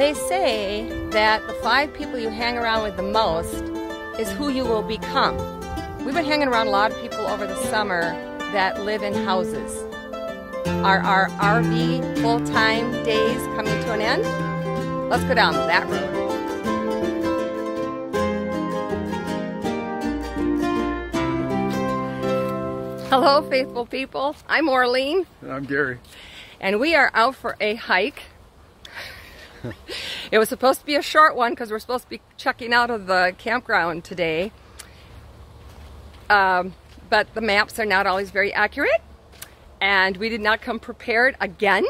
They say that the five people you hang around with the most is who you will become. We've been hanging around a lot of people over the summer that live in houses. Are our RV full-time days coming to an end? Let's go down that road. Hello, faithful people. I'm Orlean. And I'm Gary. And we are out for a hike. It was supposed to be a short one because we're supposed to be checking out of the campground today. Um, but the maps are not always very accurate. And we did not come prepared again.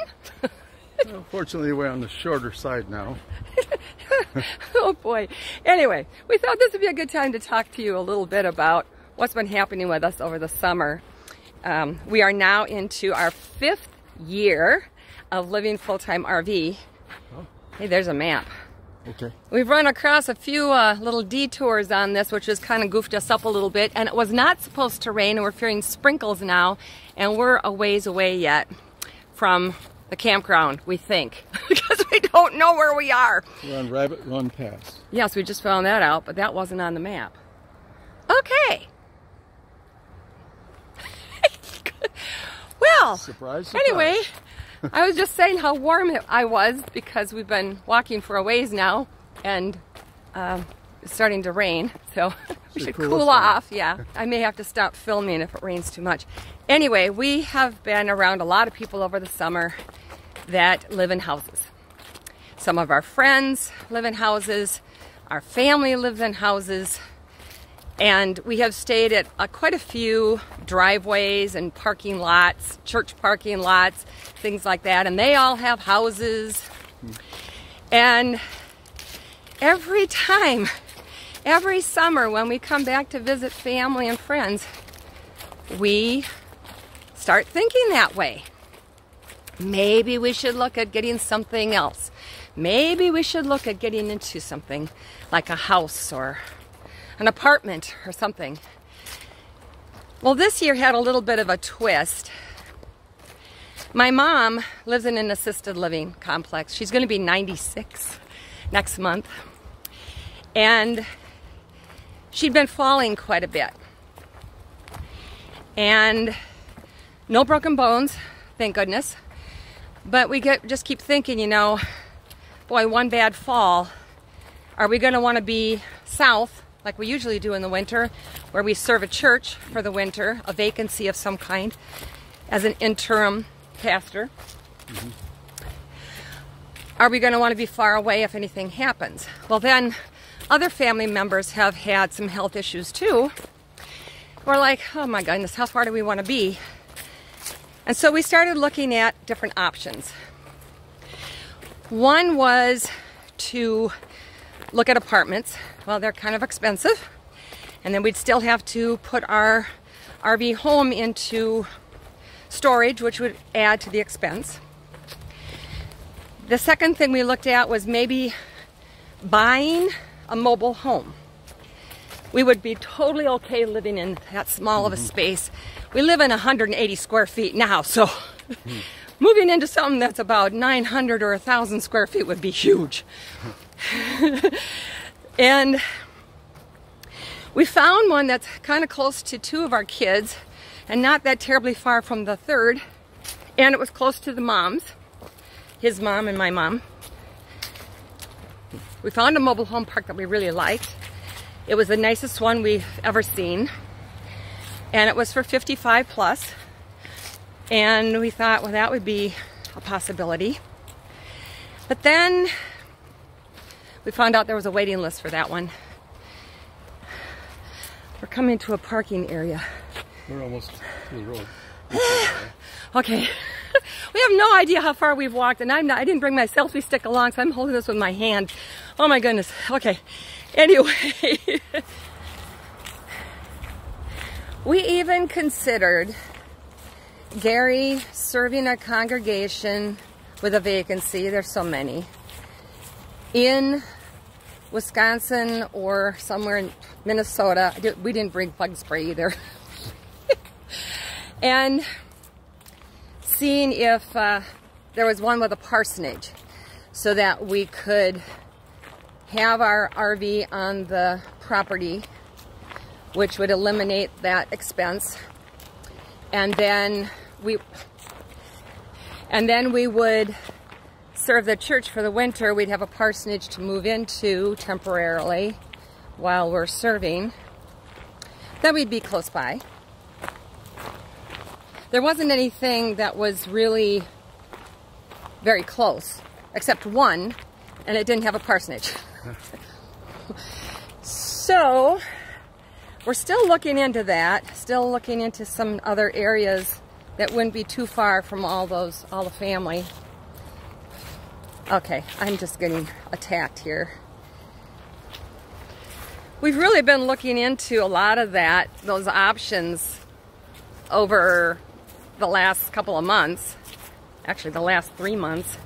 Unfortunately, we're on the shorter side now. oh boy. Anyway, we thought this would be a good time to talk to you a little bit about what's been happening with us over the summer. Um, we are now into our fifth year of living full-time RV. Hey, there's a map. Okay. We've run across a few uh, little detours on this, which has kind of goofed us up a little bit. And it was not supposed to rain, and we're fearing sprinkles now. And we're a ways away yet from the campground, we think, because we don't know where we are. We're on Rabbit Run Pass. Yes, we just found that out, but that wasn't on the map. Okay. well, surprise, surprise. anyway, I was just saying how warm I was because we've been walking for a ways now and um, it's starting to rain, so we should cool, cool off. Yeah, I may have to stop filming if it rains too much. Anyway, we have been around a lot of people over the summer that live in houses. Some of our friends live in houses, our family lives in houses, and we have stayed at uh, quite a few driveways and parking lots, church parking lots, things like that. And they all have houses. And every time, every summer when we come back to visit family and friends, we start thinking that way. Maybe we should look at getting something else. Maybe we should look at getting into something like a house or an apartment or something. Well, this year had a little bit of a twist. My mom lives in an assisted living complex. She's going to be 96 next month. And she'd been falling quite a bit. And no broken bones, thank goodness. But we get, just keep thinking, you know, boy, one bad fall. Are we going to want to be south like we usually do in the winter, where we serve a church for the winter, a vacancy of some kind, as an interim pastor. Mm-hmm. Are we going to want to be far away if anything happens? Well, then other family members have had some health issues too. We're like, oh my goodness, how far do we want to be? And so we started looking at different options. One was to look at apartments. Well, they're kind of expensive. And then we'd still have to put our RV home into storage, which would add to the expense. The second thing we looked at was maybe buying a mobile home. We would be totally okay living in that small of a mm-hmm. space. We live in 180 square feet now, so mm. moving into something that's about 900 or 1,000 square feet would be huge. and we found one that's kind of close to two of our kids and not that terribly far from the third. And it was close to the moms, his mom and my mom. We found a mobile home park that we really liked. It was the nicest one we've ever seen. And it was for 55 plus. And we thought, well, that would be a possibility. But then we found out there was a waiting list for that one. We're coming to a parking area. We're almost to the road. okay. we have no idea how far we've walked, and I'm not, I didn't bring my selfie stick along, so I'm holding this with my hand. Oh my goodness. Okay. Anyway. we even considered Gary serving a congregation with a vacancy. There's so many in Wisconsin or somewhere in Minnesota. We didn't bring bug spray either. and seeing if uh, there was one with a parsonage. so that we could have our RV on the property, which would eliminate that expense. And then we and then we would serve the church for the winter. We'd have a parsonage to move into temporarily while we're serving. Then we'd be close by. There wasn't anything that was really very close, except one, and it didn't have a parsonage. so, we're still looking into that, still looking into some other areas that wouldn't be too far from all those, all the family. Okay, I'm just getting attacked here. We've really been looking into a lot of that, those options over the last couple of months, actually the last three months,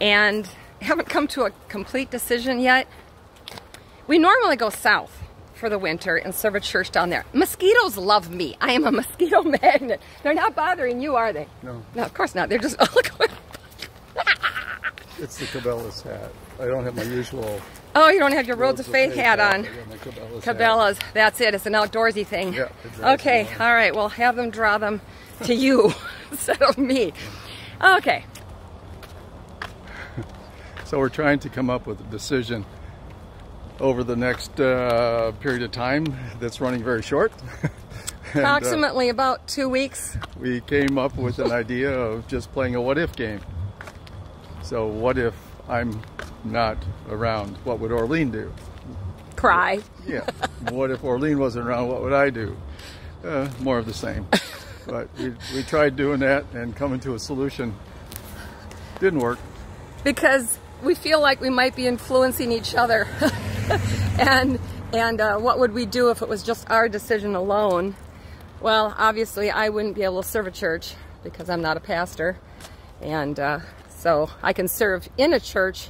and haven't come to a complete decision yet. We normally go south for the winter and serve a church down there. Mosquitoes love me. I am a mosquito magnet. They're not bothering you, are they? No. No, of course not. They're just, look. It's the Cabela's hat. I don't have my usual. Oh, you don't have your Roads, of Faith, hat on. Cabela's. Cabela's, that's it. It's an outdoorsy thing. Yeah, okay, all right. Well, have them draw them to you instead of me. Okay. So we're trying to come up with a decision over the next uh, period of time that's running very short. And, uh, Approximately about two weeks. we came up with an idea of just playing a what if game. So what if I'm not around? What would Orlean do? Cry. Yeah. what if Orlean wasn't around? What would I do? Uh, more of the same. But we, we tried doing that and coming to a solution. Didn't work. because we feel like we might be influencing each other. and and uh, what would we do if it was just our decision alone? Well, obviously, I wouldn't be able to serve a church because I'm not a pastor, and uh, so I can serve in a church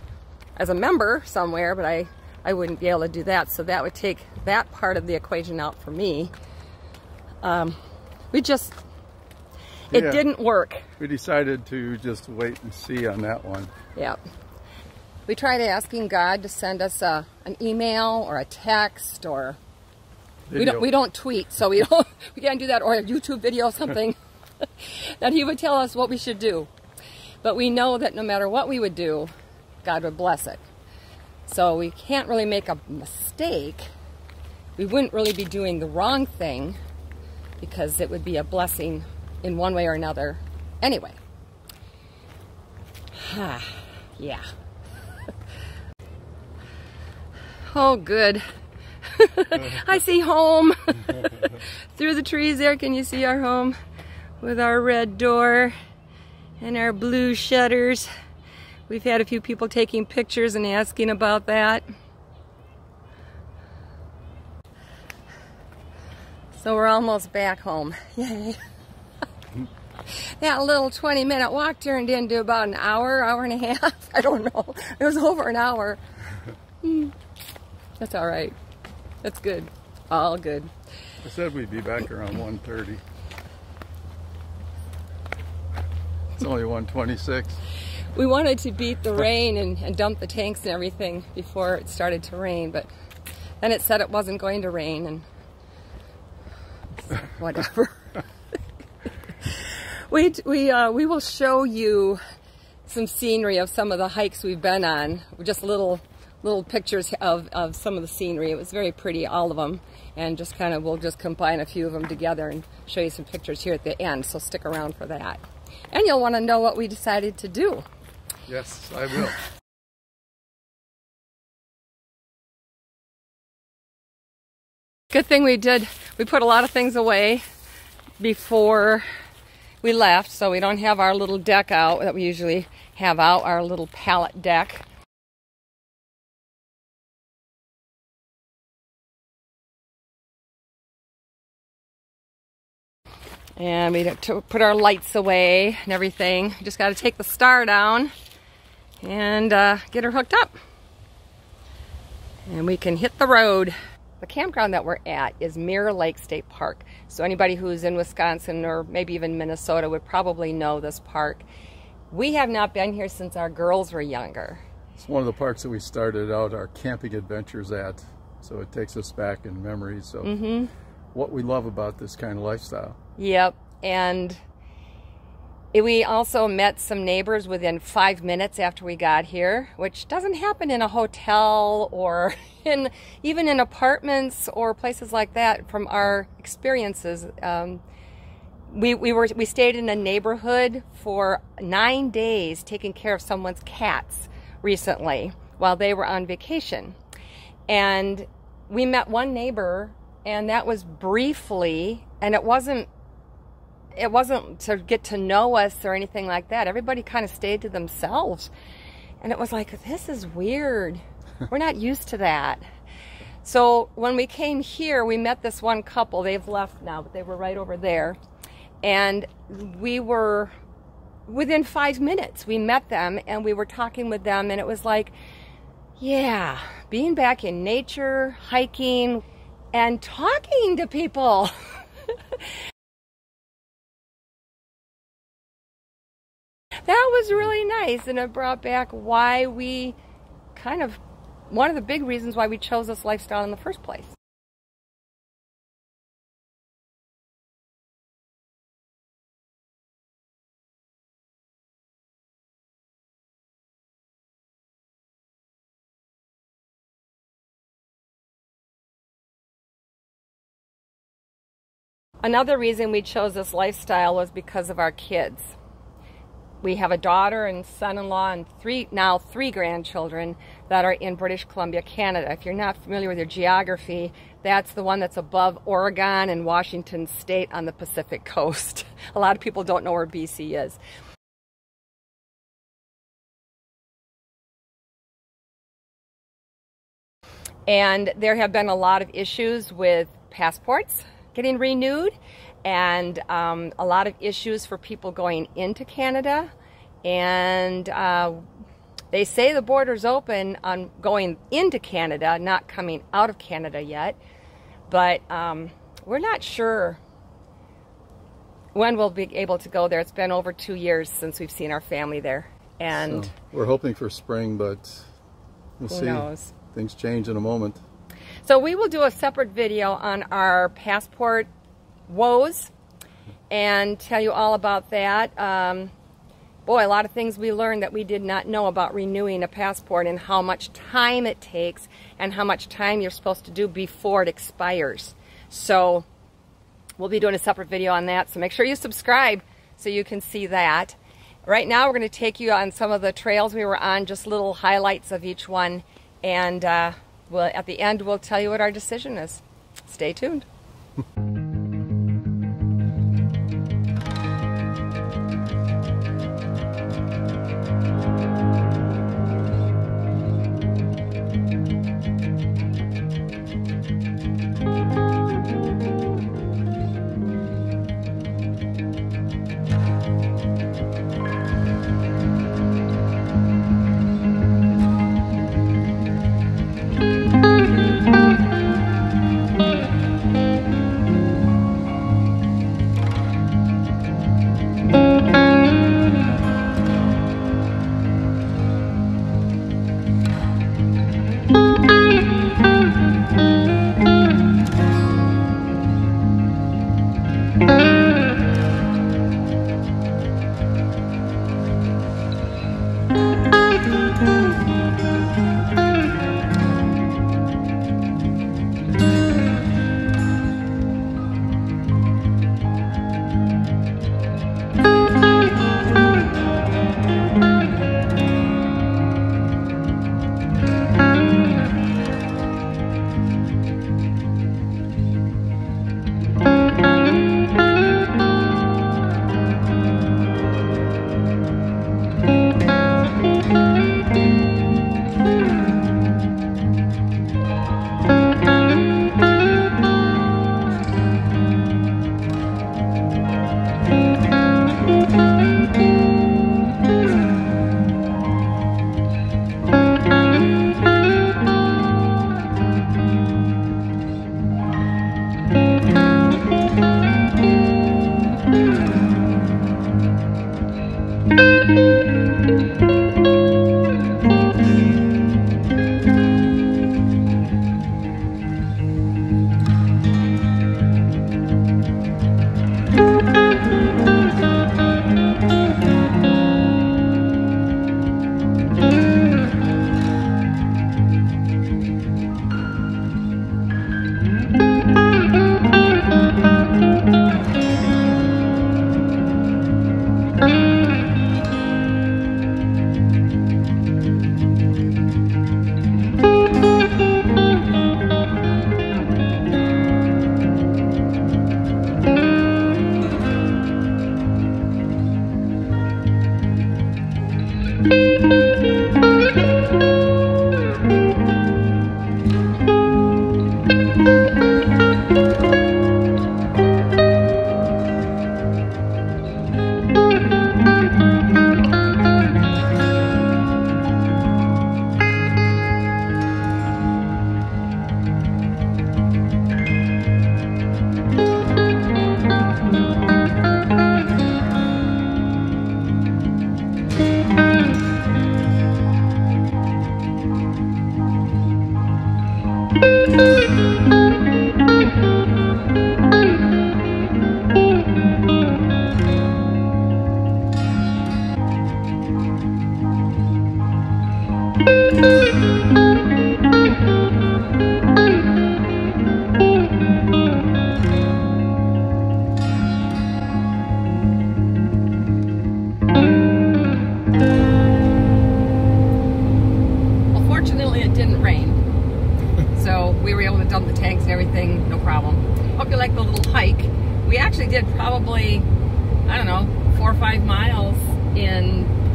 as a member somewhere, but I I wouldn't be able to do that. So that would take that part of the equation out for me. Um, we just it Yeah. didn't work. We decided to just wait and see on that one. Yeah. We tried asking God to send us a, an email or a text or we don't we don't tweet, so we don't we can't do that or a YouTube video or something that he would tell us what we should do. But we know that no matter what we would do, God would bless it. So we can't really make a mistake. We wouldn't really be doing the wrong thing because it would be a blessing in one way or another anyway. yeah. Oh, good. I see home. Through the trees there, can you see our home? With our red door and our blue shutters. We've had a few people taking pictures and asking about that. So we're almost back home. Yay. that little 20 minute walk turned into about an hour, hour and a half. I don't know. It was over an hour. Hmm. That's all right. That's good. All good. I said we'd be back around 1.30. It's only 126. We wanted to beat the rain and, and dump the tanks and everything before it started to rain, but then it said it wasn't going to rain and whatever. we we uh, we will show you some scenery of some of the hikes we've been on. Just little little pictures of, of some of the scenery. It was very pretty, all of them, and just kind of we'll just combine a few of them together and show you some pictures here at the end. So stick around for that, and you'll want to know what we decided to do. Yes, I will. Good thing we did, we put a lot of things away before we left, so we don't have our little deck out that we usually have out, our little pallet deck. And we have to put our lights away and everything. Just got to take the star down and uh, get her hooked up. And we can hit the road. The campground that we're at is Mirror Lake State Park. So anybody who's in Wisconsin or maybe even Minnesota would probably know this park. We have not been here since our girls were younger. It's one of the parks that we started out our camping adventures at, so it takes us back in memories. So, Mm-hmm. what we love about this kind of lifestyle. Yep. And we also met some neighbors within five minutes after we got here, which doesn't happen in a hotel or in even in apartments or places like that. From our experiences, um, we we were we stayed in a neighborhood for nine days, taking care of someone's cats recently while they were on vacation, and we met one neighbor, and that was briefly, and it wasn't it wasn't to get to know us or anything like that. Everybody kind of stayed to themselves. And it was like, this is weird. We're not used to that. So when we came here, we met this one couple. They've left now, but they were right over there. And we were within five minutes, we met them and we were talking with them. And it was like, yeah, being back in nature, hiking, and talking to people. that was really nice and it brought back why we kind of one of the big reasons why we chose this lifestyle in the first place. Another reason we chose this lifestyle was because of our kids we have a daughter and son-in-law and three now three grandchildren that are in British Columbia, Canada. If you're not familiar with your geography, that's the one that's above Oregon and Washington State on the Pacific coast. A lot of people don't know where BC is. And there have been a lot of issues with passports getting renewed and um, a lot of issues for people going into Canada. And uh, they say the border's open on going into Canada, not coming out of Canada yet. But um, we're not sure when we'll be able to go there. It's been over two years since we've seen our family there. And so we're hoping for spring, but we'll who see. knows? Things change in a moment. So we will do a separate video on our passport woes and tell you all about that. Um, boy, a lot of things we learned that we did not know about renewing a passport and how much time it takes and how much time you're supposed to do before it expires. So we'll be doing a separate video on that. So make sure you subscribe so you can see that. Right now we're going to take you on some of the trails we were on, just little highlights of each one. And uh, we'll, at the end, we'll tell you what our decision is. Stay tuned.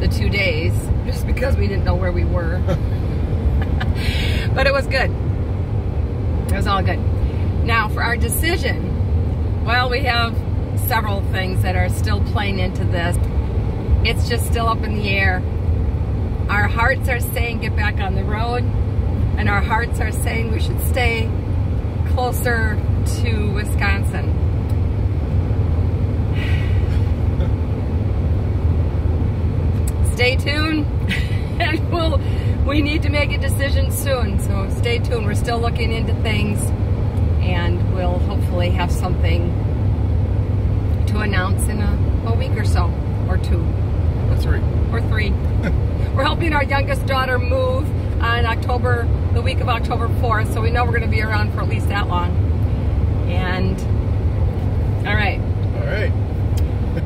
the two days just because we didn't know where we were. but it was good. It was all good. Now, for our decision, well, we have several things that are still playing into this. It's just still up in the air. Our hearts are saying get back on the road, and our hearts are saying we should stay closer to Wisconsin. Stay tuned, and we'll, we need to make a decision soon, so stay tuned. We're still looking into things, and we'll hopefully have something to announce in a, a week or so, or two, Or three. or three. We're helping our youngest daughter move on October, the week of October 4th, so we know we're going to be around for at least that long. And, all right, All right.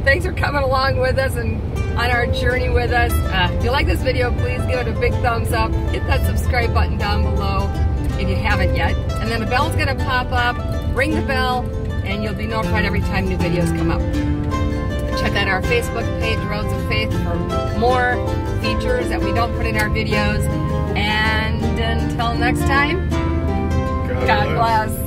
Thanks for coming along with us and on our journey with us. Uh, if you like this video, please give it a big thumbs up. Hit that subscribe button down below if you haven't yet. And then the bell's going to pop up. Ring the bell, and you'll be notified every time new videos come up. Check out our Facebook page, Roads of Faith, for more features that we don't put in our videos. And until next time, God bless.